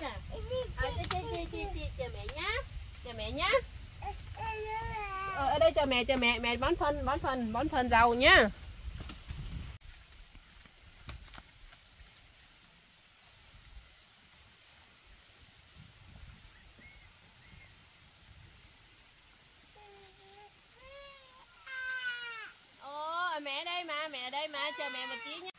nè à, chị, chị, chị, chị, chị, chờ mẹ nhá. Chờ mẹ nhá ờ, ở đây chờ mẹ chờ mẹ mẹ bón phân bón phân bón phân dầu nhá Ồ, mẹ ở đây mà, mẹ ở đây mà, chờ mẹ một tí nhé.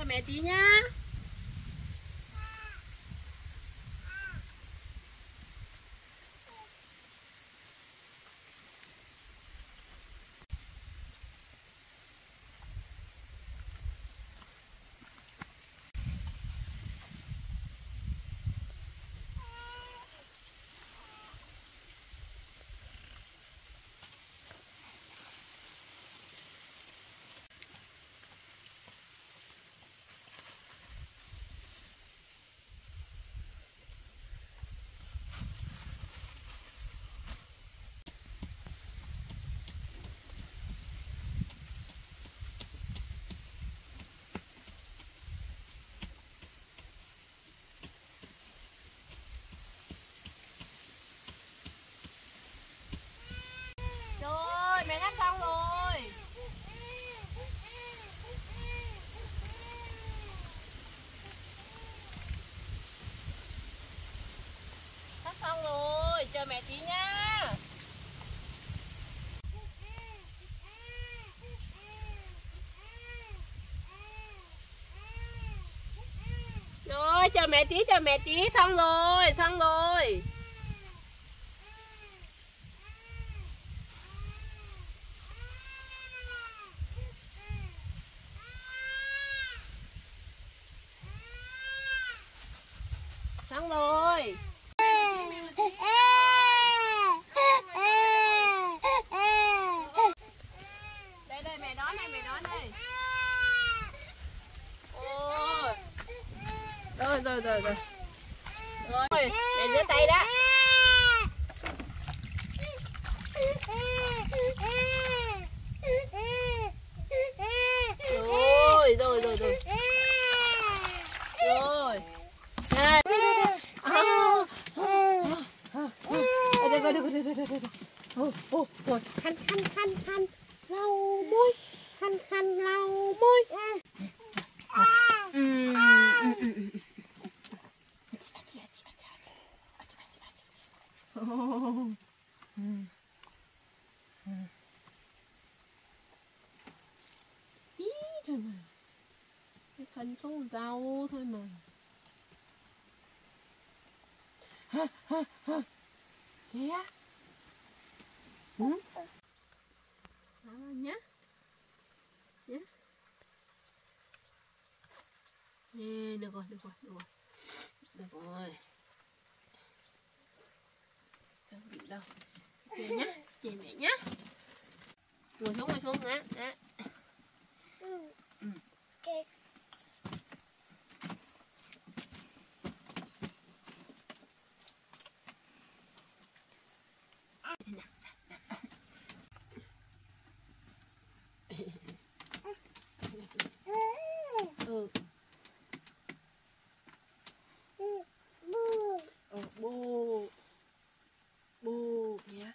Ồ, chờ mẹ tí nhá. Rồi, mẹ cắt xong rồi. Cắt xong rồi, chờ mẹ tí nhá. Rồi, chờ mẹ tí, cho mẹ tí, xong rồi, xong rồi. Xong rồi. Đây đây mẹ đón đây, mẹ đón đây. Ôi. Rồi rồi rồi rồi. Rồi, mẹ giơ tay đó. Rồi, rồi rồi rồi. Rồi. Này. À. À, đây, đây, đây, đây, đây, đây, đây. Ồ, ồ, rồi, khăn, khăn, khăn, khăn, lau môi, khăn, khăn, lau môi. Ừ, ừ, ừ, ừ. Ồ, ừ. Ừ. Tí thôi mà. Cái khăn số rau thôi mà. Hả, hả, hả. Thế á? Ừ? Đó, nhá. Nhá. Ê, được rồi, được rồi, được rồi. Được rồi. Không bị đâu. Về nhá, về mẹ nhá. Ngồi xuống, ngồi xuống nhá. Đó. Ừ. Ờ, bù. Bù nhá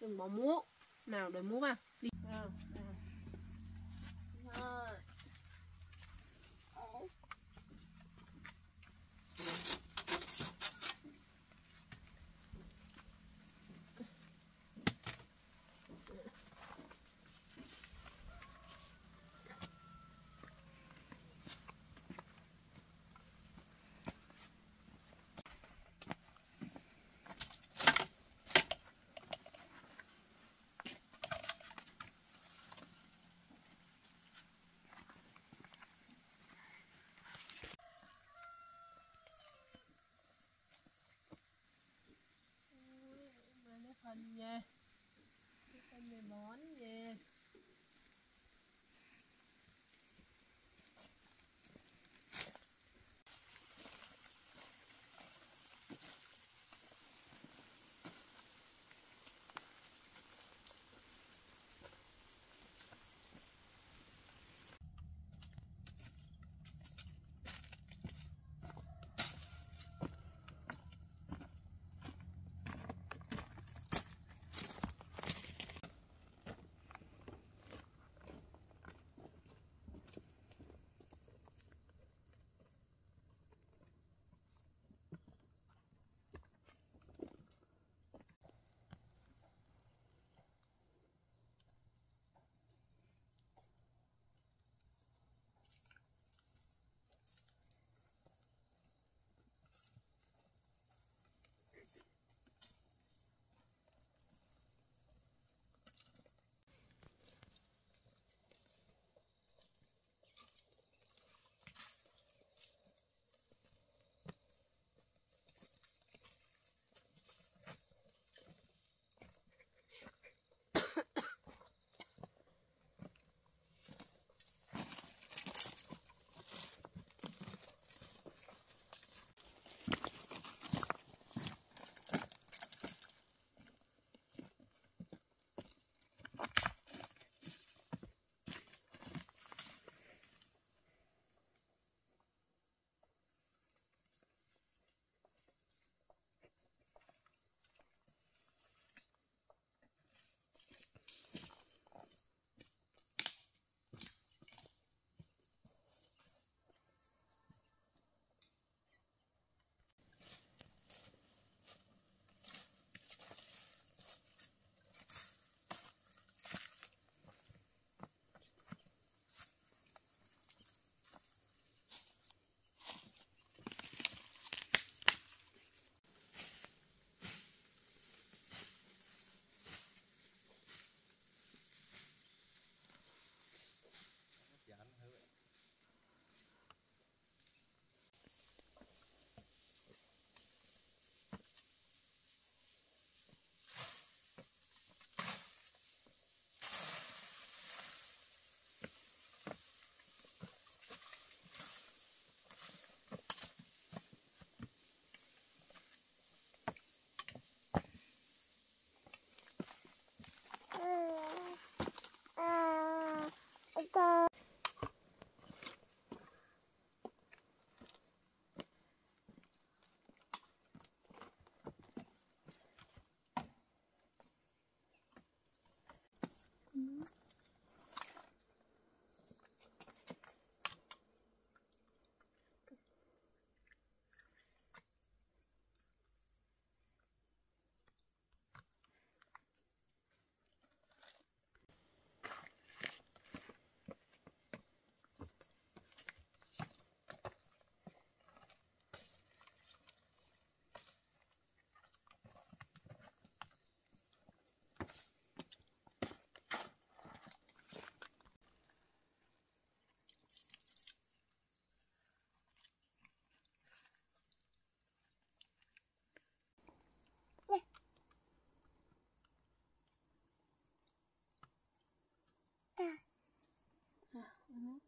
đừng bỏ mũ nào để mũ vào.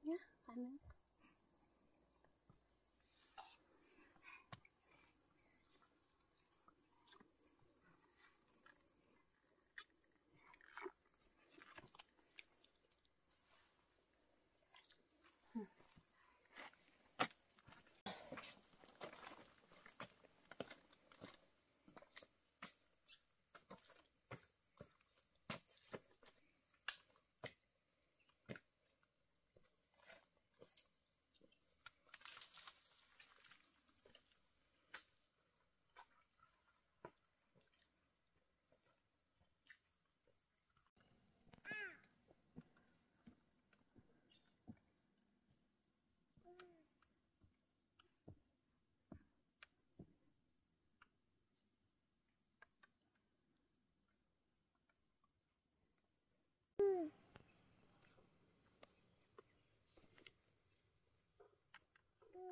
nhá, khoan nữa.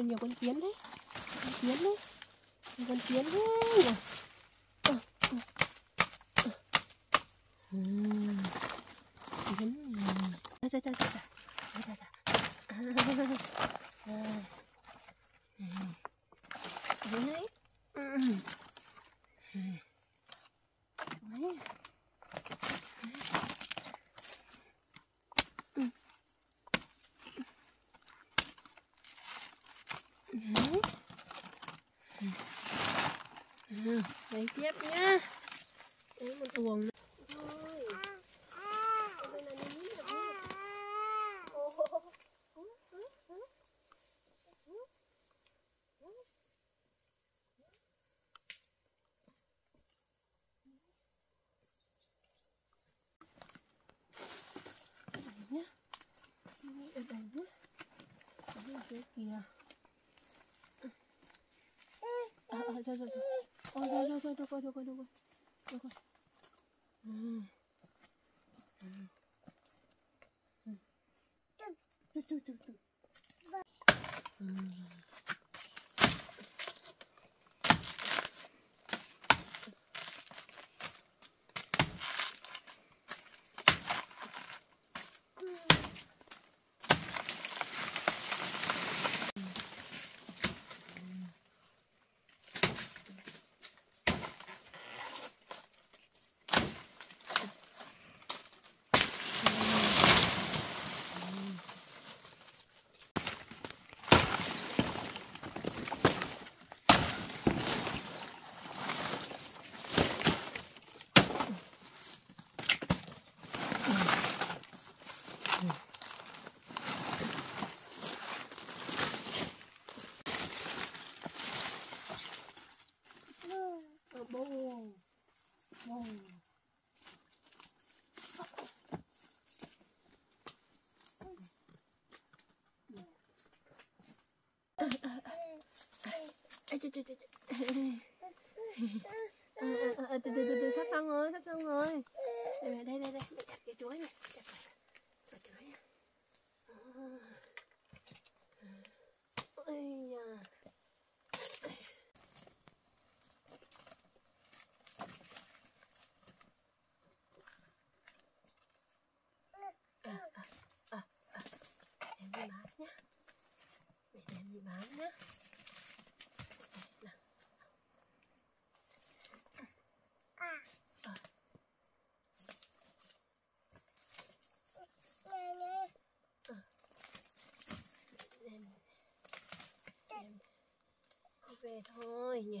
chuối nhiều, con kiến đấy Con kiến đấy Nhiều con kiến đấy nhỉ Ờ, ờ, ờ. Ừm. Kiến nhỉ. Chà, Đấy. Ừ. Ừ. Đấy. Đấy. À, lấy tiếp nhá đấy một uồng nữa thôi bên này mình nín được nín được Ồ. Hứ, hứ, hứ. Hứ kìa à, à, rồi rồi rồi Ôi, rồi rồi rồi được rồi được rồi được rồi được rồi ừ. Ừ. Ừ. Từ từ từ từ ừ. bông từ từ từ từ sắp xong rồi sắp xong rồi đây đây đây đây chặt cái chuối này chặt cái chuối này ôi da về thôi nhỉ.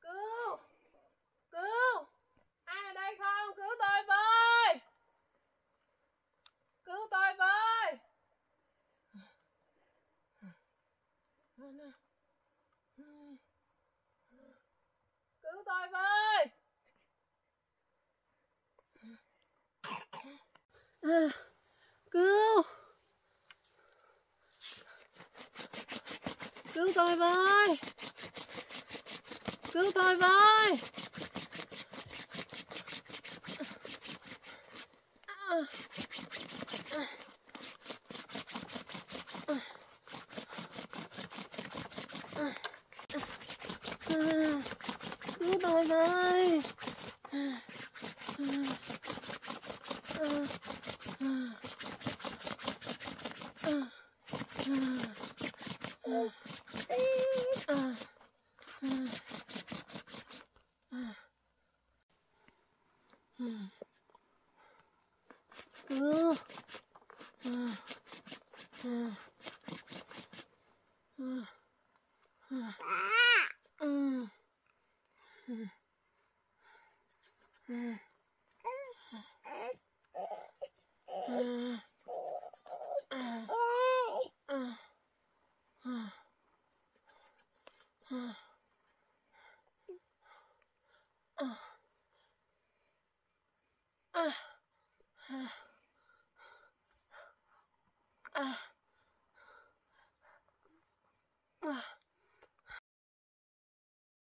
Cứu cứu ai ở đây không cứu tôi với cứu tôi với cứu tôi với à, cứu cứu tôi với cứu tôi với